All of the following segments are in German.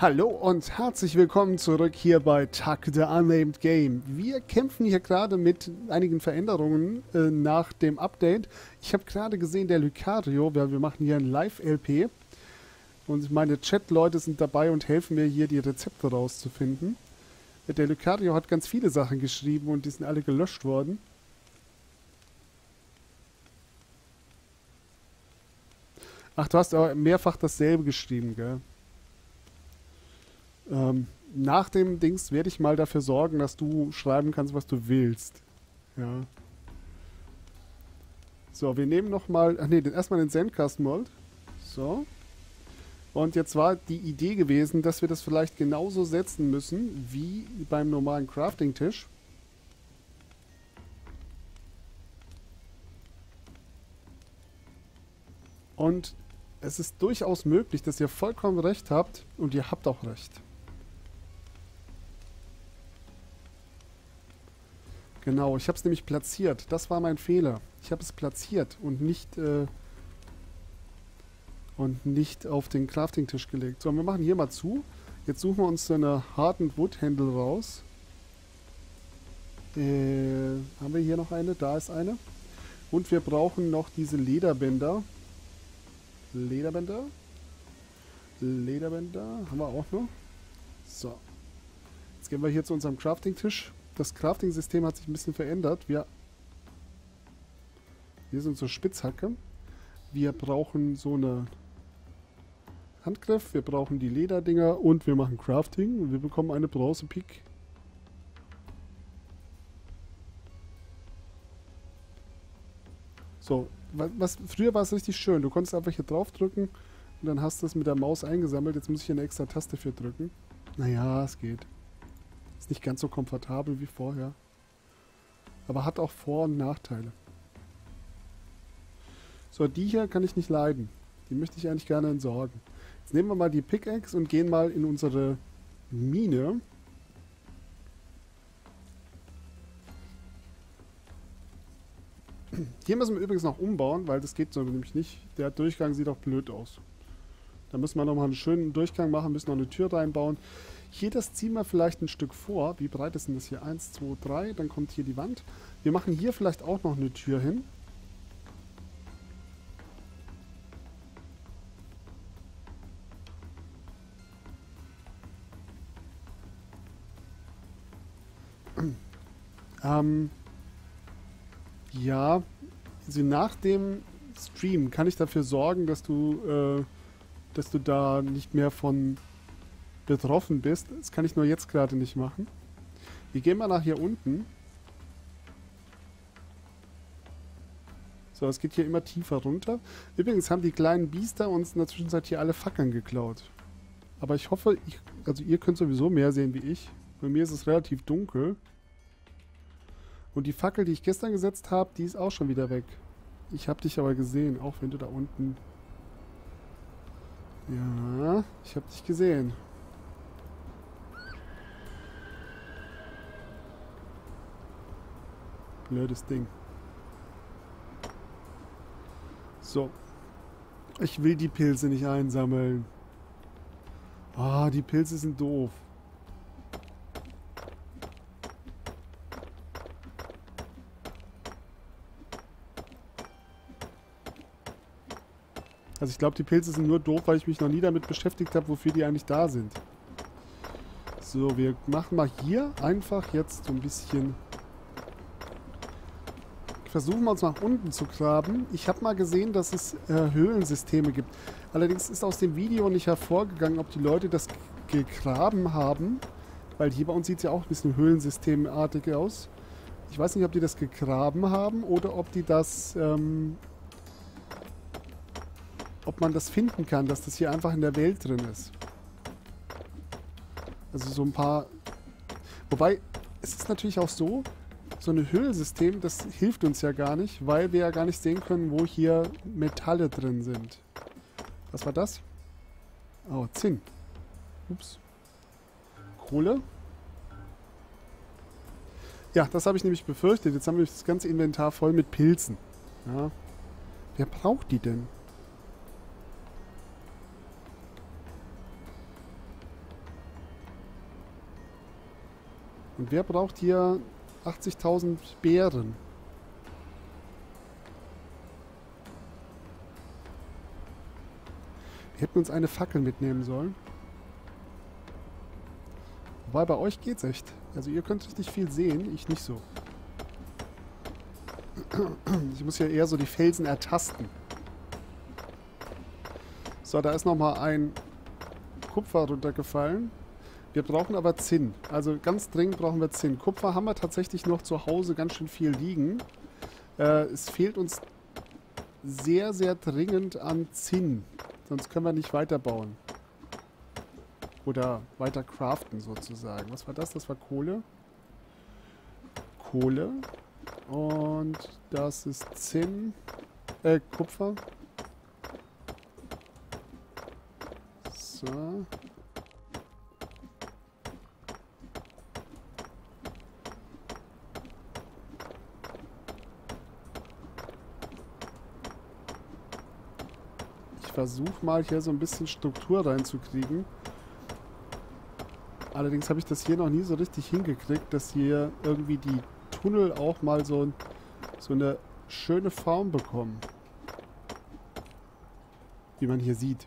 Hallo und herzlich willkommen zurück hier bei Tuck the Unnamed Game. Wir kämpfen hier gerade mit einigen Veränderungen äh, nach dem Update. Ich habe gerade gesehen, der Lucario, wir, wir machen hier ein Live-LP und meine Chat-Leute sind dabei und helfen mir hier die Rezepte rauszufinden. Der Lucario hat ganz viele Sachen geschrieben und die sind alle gelöscht worden. Ach, du hast aber mehrfach dasselbe geschrieben, gell? Ähm, nach dem Dings werde ich mal dafür sorgen, dass du schreiben kannst, was du willst. Ja. So, wir nehmen nochmal, ach nee, erstmal den Sandcast-Mold. So. Und jetzt war die Idee gewesen, dass wir das vielleicht genauso setzen müssen, wie beim normalen Crafting-Tisch. Und es ist durchaus möglich, dass ihr vollkommen recht habt und ihr habt auch recht. Genau, ich habe es nämlich platziert. Das war mein Fehler. Ich habe es platziert und nicht äh, und nicht auf den Crafting-Tisch gelegt. So, wir machen hier mal zu. Jetzt suchen wir uns so eine Hardened Wood Handle raus. Äh, haben wir hier noch eine? Da ist eine. Und wir brauchen noch diese Lederbänder. Lederbänder. Lederbänder haben wir auch noch. So. Jetzt gehen wir hier zu unserem Crafting-Tisch das Crafting-System hat sich ein bisschen verändert. Wir hier sind so Spitzhacke. Wir brauchen so eine Handgriff, wir brauchen die Lederdinger und wir machen Crafting. Wir bekommen eine Bronze-Pik. So, was, früher war es richtig schön. Du konntest einfach hier drauf drücken und dann hast du es mit der Maus eingesammelt. Jetzt muss ich hier eine extra Taste für drücken. Naja, es geht. Ist nicht ganz so komfortabel wie vorher. Aber hat auch Vor- und Nachteile. So, die hier kann ich nicht leiden. Die möchte ich eigentlich gerne entsorgen. Jetzt nehmen wir mal die Pickaxe und gehen mal in unsere Mine. Hier müssen wir übrigens noch umbauen, weil das geht so nämlich nicht. Der Durchgang sieht auch blöd aus. Da müssen wir nochmal einen schönen Durchgang machen, müssen noch eine Tür reinbauen. Hier das ziehen wir vielleicht ein Stück vor. Wie breit ist denn das hier? 1, 2, 3. Dann kommt hier die Wand. Wir machen hier vielleicht auch noch eine Tür hin. Ähm, ja, also nach dem Stream kann ich dafür sorgen, dass du, äh, dass du da nicht mehr von betroffen bist. Das kann ich nur jetzt gerade nicht machen. Wir gehen mal nach hier unten. So, es geht hier immer tiefer runter. Übrigens haben die kleinen Biester uns in der Zwischenzeit hier alle Fackeln geklaut. Aber ich hoffe, ich, also ihr könnt sowieso mehr sehen wie ich. Bei mir ist es relativ dunkel. Und die Fackel, die ich gestern gesetzt habe, die ist auch schon wieder weg. Ich habe dich aber gesehen, auch wenn du da unten... Ja, ich habe dich gesehen. Blödes Ding. So. Ich will die Pilze nicht einsammeln. Ah, oh, die Pilze sind doof. Also ich glaube, die Pilze sind nur doof, weil ich mich noch nie damit beschäftigt habe, wofür die eigentlich da sind. So, wir machen mal hier einfach jetzt so ein bisschen versuchen wir uns nach unten zu graben. Ich habe mal gesehen, dass es äh, Höhlensysteme gibt. Allerdings ist aus dem Video nicht hervorgegangen, ob die Leute das gegraben haben. Weil hier bei uns sieht es ja auch ein bisschen höhlensystemartig aus. Ich weiß nicht, ob die das gegraben haben oder ob die das... Ähm, ob man das finden kann, dass das hier einfach in der Welt drin ist. Also so ein paar... Wobei, es ist natürlich auch so, so ein Höhlsystem, das hilft uns ja gar nicht, weil wir ja gar nicht sehen können, wo hier Metalle drin sind. Was war das? Oh, Zinn. Ups. Kohle. Ja, das habe ich nämlich befürchtet. Jetzt haben wir das ganze Inventar voll mit Pilzen. Ja. Wer braucht die denn? Und wer braucht hier 80.000 Beeren? Wir hätten uns eine Fackel mitnehmen sollen. Wobei bei euch geht's echt. Also ihr könnt richtig viel sehen, ich nicht so. Ich muss ja eher so die Felsen ertasten. So, da ist nochmal ein Kupfer runtergefallen. Wir brauchen aber Zinn. Also ganz dringend brauchen wir Zinn. Kupfer haben wir tatsächlich noch zu Hause ganz schön viel liegen. Äh, es fehlt uns sehr, sehr dringend an Zinn. Sonst können wir nicht weiterbauen. Oder weiter craften sozusagen. Was war das? Das war Kohle. Kohle. Und das ist Zinn. Äh, Kupfer. So. Versuche mal hier so ein bisschen Struktur reinzukriegen. Allerdings habe ich das hier noch nie so richtig hingekriegt, dass hier irgendwie die Tunnel auch mal so, so eine schöne Form bekommen. Wie man hier sieht.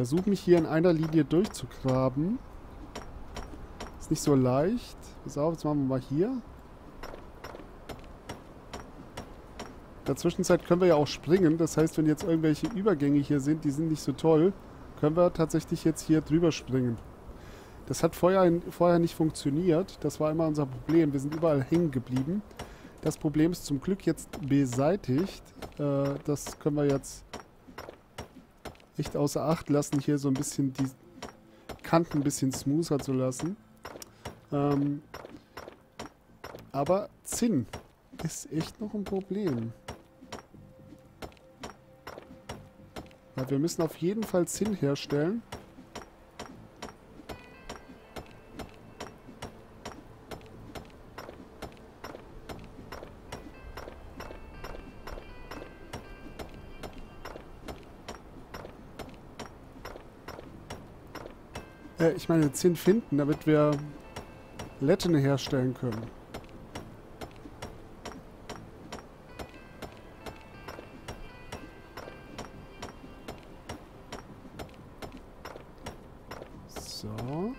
Versuche mich hier in einer Linie durchzugraben. Ist nicht so leicht. Pass auf, jetzt machen wir mal hier. In der Zwischenzeit können wir ja auch springen. Das heißt, wenn jetzt irgendwelche Übergänge hier sind, die sind nicht so toll, können wir tatsächlich jetzt hier drüber springen. Das hat vorher, vorher nicht funktioniert. Das war immer unser Problem. Wir sind überall hängen geblieben. Das Problem ist zum Glück jetzt beseitigt. Äh, das können wir jetzt echt außer Acht lassen, hier so ein bisschen die Kanten ein bisschen smoother zu lassen. Ähm, aber Zinn ist echt noch ein Problem. Weil wir müssen auf jeden Fall Zinn herstellen. Äh, ich meine Zinn finden, damit wir Letten herstellen können. So.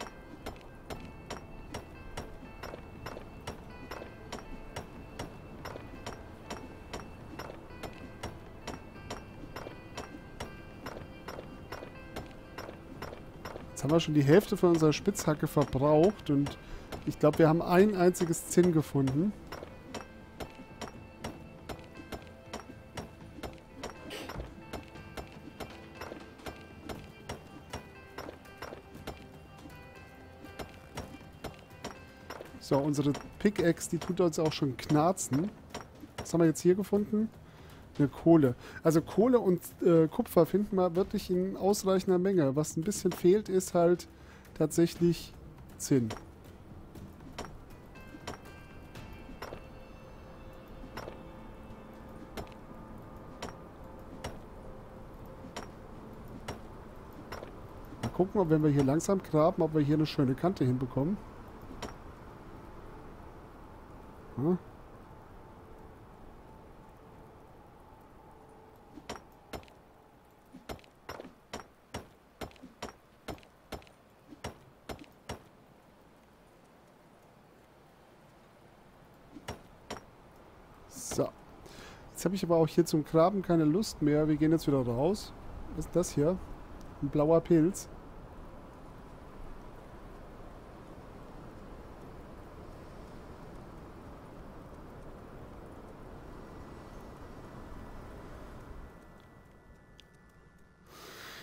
Jetzt haben wir schon die Hälfte von unserer Spitzhacke verbraucht und ich glaube, wir haben ein einziges Zinn gefunden. So, unsere Pickaxe, die tut uns auch schon knarzen. Was haben wir jetzt hier gefunden? Eine Kohle. Also Kohle und äh, Kupfer finden wir wirklich in ausreichender Menge. Was ein bisschen fehlt, ist halt tatsächlich Zinn. gucken, ob wenn wir hier langsam graben, ob wir hier eine schöne Kante hinbekommen. Hm. So. Jetzt habe ich aber auch hier zum Graben keine Lust mehr. Wir gehen jetzt wieder raus. Was ist das hier? Ein blauer Pilz.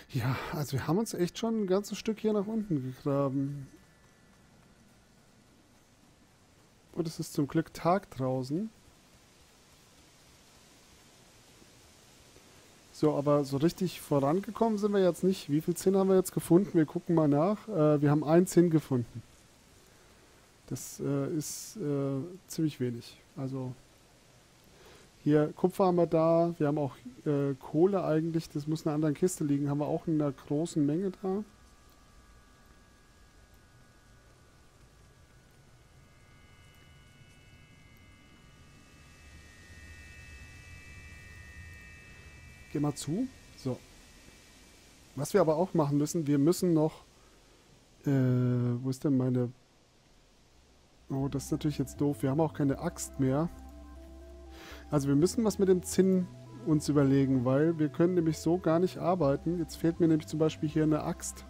Ja, also wir haben uns echt schon ein ganzes Stück hier nach unten gegraben. Und es ist zum Glück Tag draußen. So, aber so richtig vorangekommen sind wir jetzt nicht. Wie viel Zinn haben wir jetzt gefunden? Wir gucken mal nach. Äh, wir haben ein Zinn gefunden. Das äh, ist äh, ziemlich wenig. Also Hier, Kupfer haben wir da. Wir haben auch äh, Kohle eigentlich. Das muss in einer anderen Kiste liegen. Haben wir auch in einer großen Menge da. Geh mal zu. So. Was wir aber auch machen müssen, wir müssen noch... Äh, wo ist denn meine... Oh, das ist natürlich jetzt doof. Wir haben auch keine Axt mehr. Also wir müssen was mit dem Zinn uns überlegen, weil wir können nämlich so gar nicht arbeiten. Jetzt fehlt mir nämlich zum Beispiel hier eine Axt.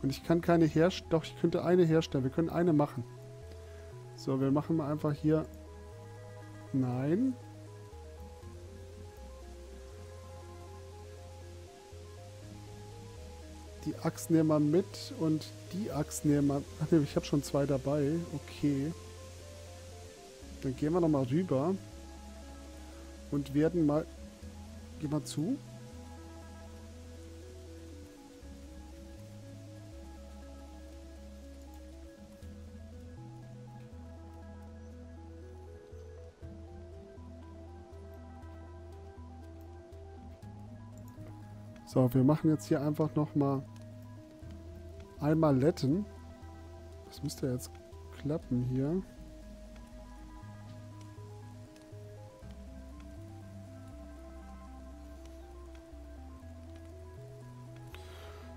Und ich kann keine herstellen. Doch, ich könnte eine herstellen. Wir können eine machen. So, wir machen mal einfach hier... Nein. Die Axt nehmen wir mit und die Axt nehmen wir... Ach ne, ich habe schon zwei dabei. Okay. Dann gehen wir nochmal rüber und werden mal... Geh mal zu. So, wir machen jetzt hier einfach nochmal einmal Letten. Das müsste jetzt klappen hier.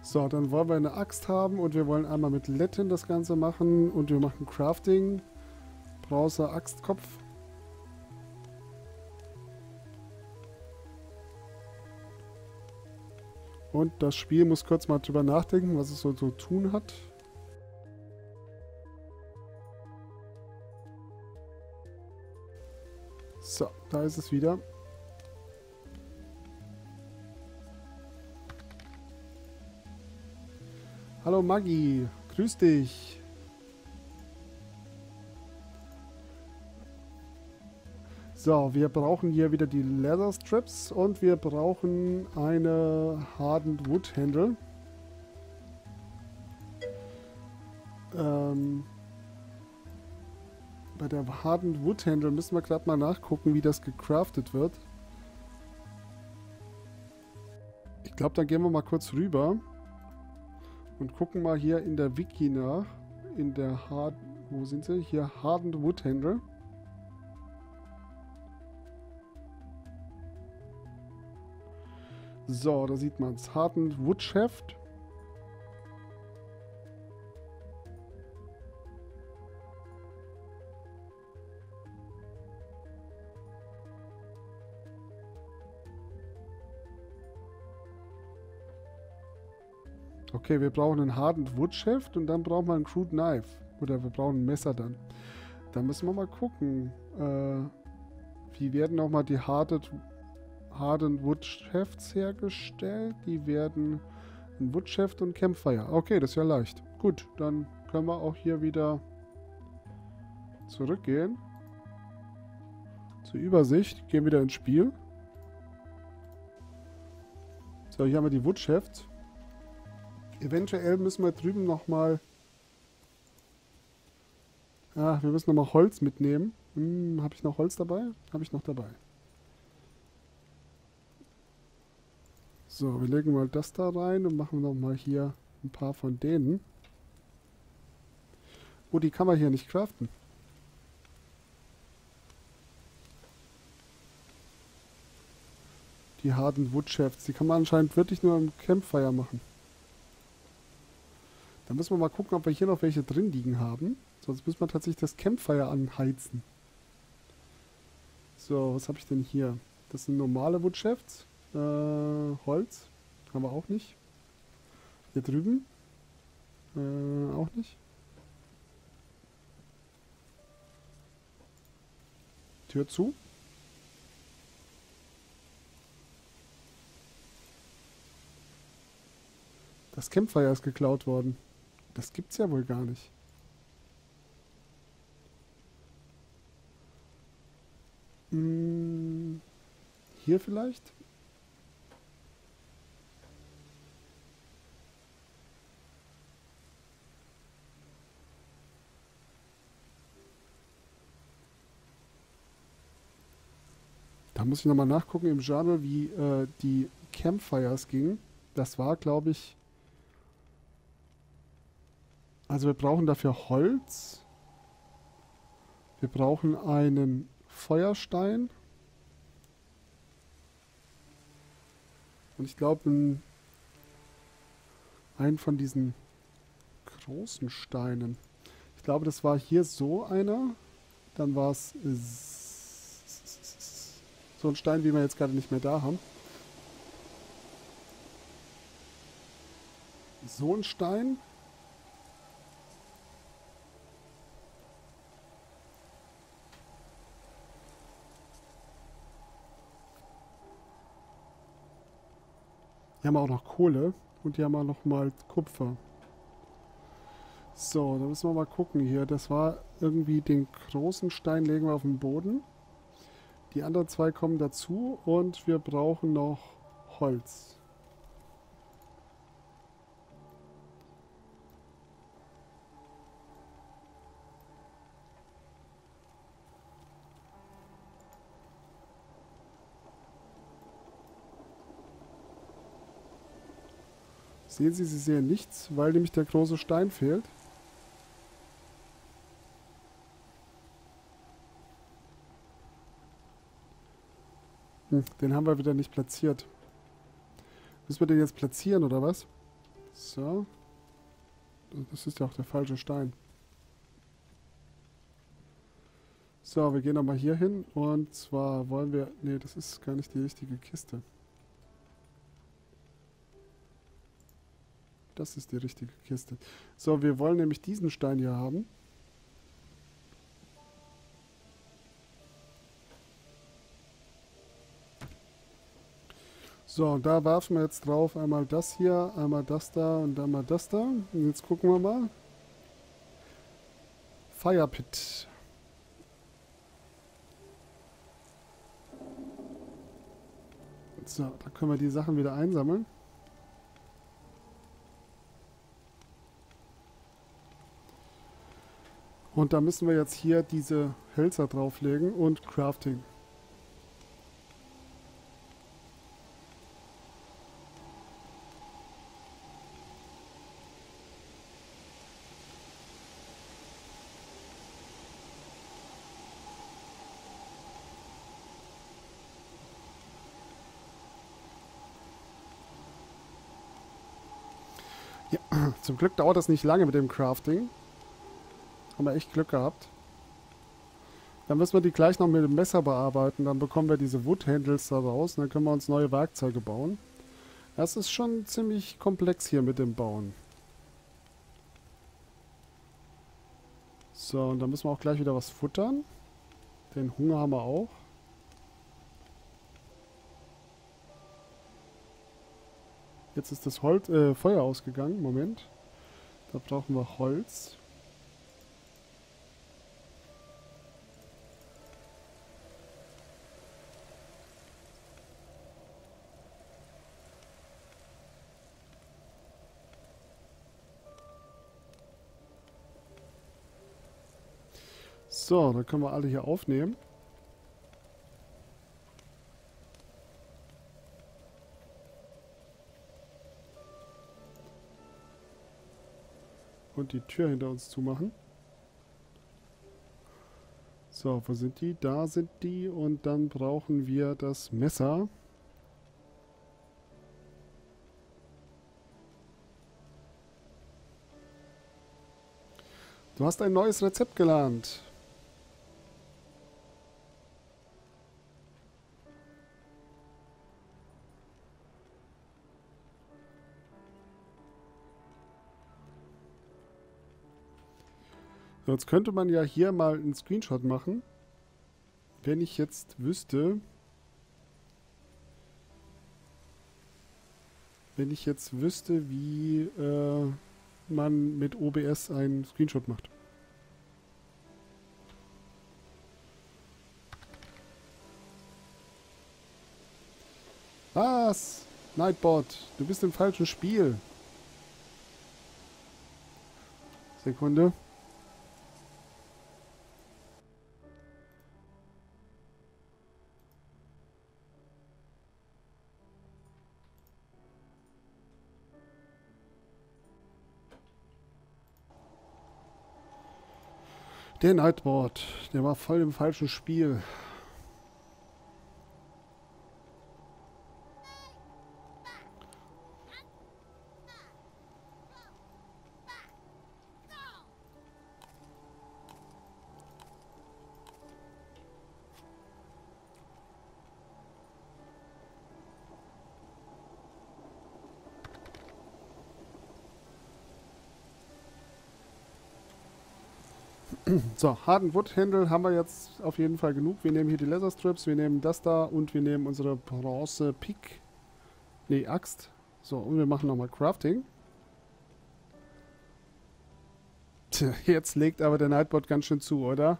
So, dann wollen wir eine Axt haben und wir wollen einmal mit Letten das Ganze machen und wir machen Crafting. Browser Axtkopf. Und das Spiel muss kurz mal drüber nachdenken, was es so zu tun hat. So, da ist es wieder. Hallo Maggi, grüß dich. So, wir brauchen hier wieder die Leather Strips und wir brauchen eine Hardened Wood Handle. Ähm, bei der Hardened Wood Handle müssen wir gerade mal nachgucken, wie das gecraftet wird. Ich glaube, dann gehen wir mal kurz rüber und gucken mal hier in der Wiki nach. In der Hard... Wo sind sie? Hier Hardened Wood Handle. So, da sieht man es. Harten Woodshaft. Okay, wir brauchen einen Hardened Woodshaft und dann brauchen wir ein Crude Knife. Oder wir brauchen ein Messer dann. Da müssen wir mal gucken. Äh, wie werden nochmal die Hardened Hardened Woodshafts hergestellt. Die werden ein Woodshaft und Campfire. Okay, das ist ja leicht. Gut, dann können wir auch hier wieder zurückgehen. Zur Übersicht. Gehen wieder ins Spiel. So, hier haben wir die Woodshafts. Eventuell müssen wir drüben nochmal... Ah, wir müssen nochmal Holz mitnehmen. Hm, habe ich noch Holz dabei? Habe ich noch dabei. So, wir legen mal das da rein und machen nochmal hier ein paar von denen. Oh, die kann man hier nicht craften. Die harten Woodshafts, die kann man anscheinend wirklich nur im Campfire machen. Dann müssen wir mal gucken, ob wir hier noch welche drin liegen haben. Sonst müssen wir tatsächlich das Campfire anheizen. So, was habe ich denn hier? Das sind normale Woodshafts. Äh, Holz. Haben wir auch nicht. Hier drüben. Äh, auch nicht. Tür zu. Das Campfire ist geklaut worden. Das gibt's ja wohl gar nicht. Hm, hier vielleicht? Da muss ich nochmal nachgucken im Journal, wie äh, die Campfires gingen. Das war, glaube ich... Also wir brauchen dafür Holz. Wir brauchen einen Feuerstein. Und ich glaube, ein, einen von diesen großen Steinen. Ich glaube, das war hier so einer. Dann war es so ein Stein, wie wir jetzt gerade nicht mehr da haben. So ein Stein. Hier haben wir auch noch Kohle und hier haben wir noch mal Kupfer. So, da müssen wir mal gucken hier. Das war irgendwie den großen Stein legen wir auf den Boden. Die anderen zwei kommen dazu und wir brauchen noch Holz. Sehen Sie, Sie sehen nichts, weil nämlich der große Stein fehlt. Hm, den haben wir wieder nicht platziert. Müssen wir den jetzt platzieren, oder was? So. Das ist ja auch der falsche Stein. So, wir gehen nochmal hier hin. Und zwar wollen wir... Ne, das ist gar nicht die richtige Kiste. Das ist die richtige Kiste. So, wir wollen nämlich diesen Stein hier haben. So, und da werfen wir jetzt drauf einmal das hier, einmal das da und einmal das da. Und jetzt gucken wir mal. Fire Pit. So, da können wir die Sachen wieder einsammeln. Und da müssen wir jetzt hier diese Hölzer drauflegen und Crafting. Ja, zum Glück dauert das nicht lange mit dem Crafting. Haben wir echt Glück gehabt. Dann müssen wir die gleich noch mit dem Messer bearbeiten. Dann bekommen wir diese Wood Handles da raus. Und dann können wir uns neue Werkzeuge bauen. Das ist schon ziemlich komplex hier mit dem Bauen. So, und dann müssen wir auch gleich wieder was futtern. Den Hunger haben wir auch. Jetzt ist das Holz, äh, Feuer ausgegangen. Moment. Da brauchen wir Holz. So, dann können wir alle hier aufnehmen. Und die Tür hinter uns zumachen. So, wo sind die? Da sind die. Und dann brauchen wir das Messer. Du hast ein neues Rezept gelernt. Jetzt könnte man ja hier mal einen Screenshot machen. Wenn ich jetzt wüsste... Wenn ich jetzt wüsste, wie äh, man mit OBS einen Screenshot macht. Was? Nightbot, du bist im falschen Spiel. Sekunde. Der Nightboard, der war voll im falschen Spiel. So, harten Woodhändel haben wir jetzt auf jeden Fall genug. Wir nehmen hier die Leather Strips, wir nehmen das da und wir nehmen unsere Bronze Pick. Ne, Axt. So, und wir machen nochmal Crafting. Tja, jetzt legt aber der Nightbot ganz schön zu, oder?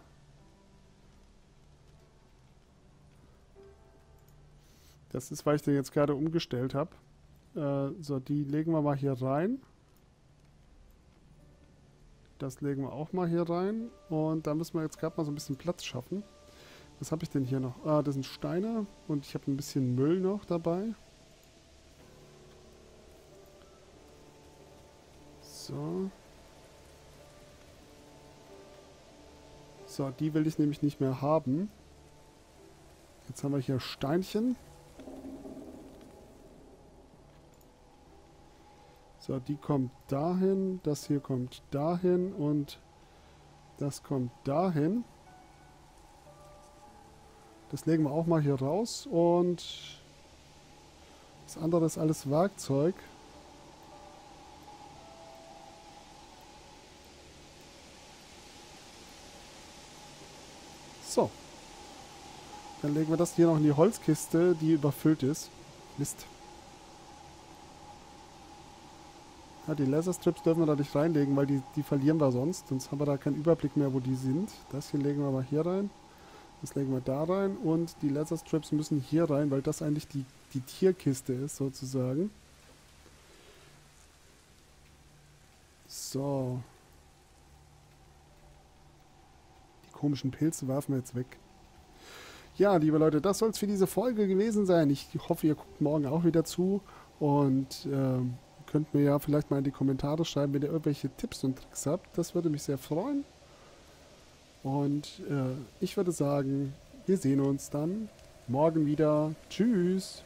Das ist, weil ich den jetzt gerade umgestellt habe. Äh, so, die legen wir mal hier rein. Das legen wir auch mal hier rein. Und da müssen wir jetzt gerade mal so ein bisschen Platz schaffen. Was habe ich denn hier noch? Ah, das sind Steine und ich habe ein bisschen Müll noch dabei. So. So, die will ich nämlich nicht mehr haben. Jetzt haben wir hier Steinchen. So, die kommt dahin, das hier kommt dahin und das kommt dahin. Das legen wir auch mal hier raus und das andere ist alles Werkzeug. So. Dann legen wir das hier noch in die Holzkiste, die überfüllt ist. Mist. Ja, die Laserstrips dürfen wir da nicht reinlegen, weil die, die verlieren wir sonst. Sonst haben wir da keinen Überblick mehr, wo die sind. Das hier legen wir mal hier rein. Das legen wir da rein. Und die Laserstrips müssen hier rein, weil das eigentlich die, die Tierkiste ist, sozusagen. So. Die komischen Pilze werfen wir jetzt weg. Ja, liebe Leute, das soll es für diese Folge gewesen sein. Ich hoffe, ihr guckt morgen auch wieder zu. Und ähm, könnt mir ja vielleicht mal in die Kommentare schreiben, wenn ihr irgendwelche Tipps und Tricks habt. Das würde mich sehr freuen. Und äh, ich würde sagen, wir sehen uns dann morgen wieder. Tschüss.